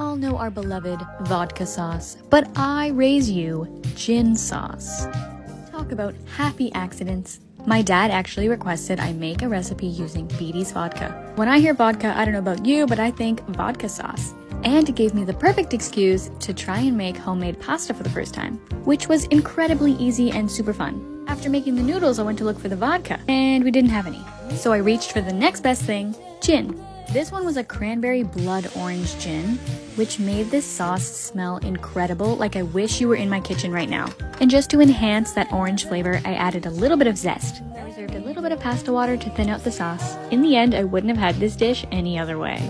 all know our beloved vodka sauce, but I raise you gin sauce. Talk about happy accidents. My dad actually requested I make a recipe using Beatty's vodka. When I hear vodka, I don't know about you, but I think vodka sauce. And it gave me the perfect excuse to try and make homemade pasta for the first time, which was incredibly easy and super fun. After making the noodles, I went to look for the vodka, and we didn't have any. So I reached for the next best thing gin. This one was a cranberry blood orange gin, which made this sauce smell incredible, like I wish you were in my kitchen right now. And just to enhance that orange flavor, I added a little bit of zest. I reserved a little bit of pasta water to thin out the sauce. In the end, I wouldn't have had this dish any other way.